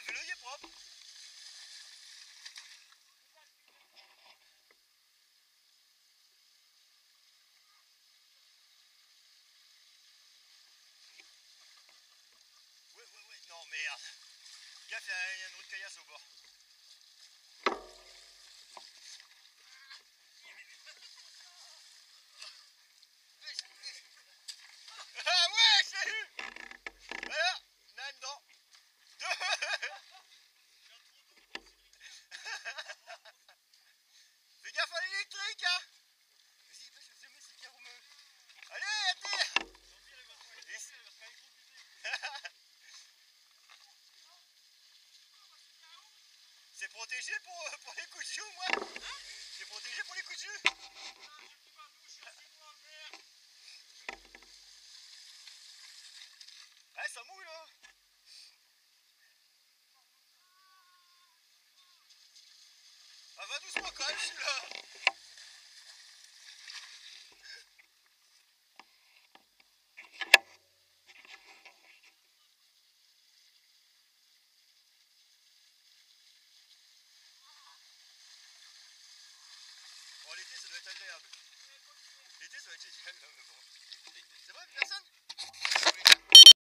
le vélo est propre. Ouais, ouais, ouais, non merde. Gaffe, il y a une route caillasse au bord. C'est protégé pour, euh, pour les coups de joue, moi C'est protégé pour les coups de jus Ah, ça mouille là Ah, va doucement quand même, celui-là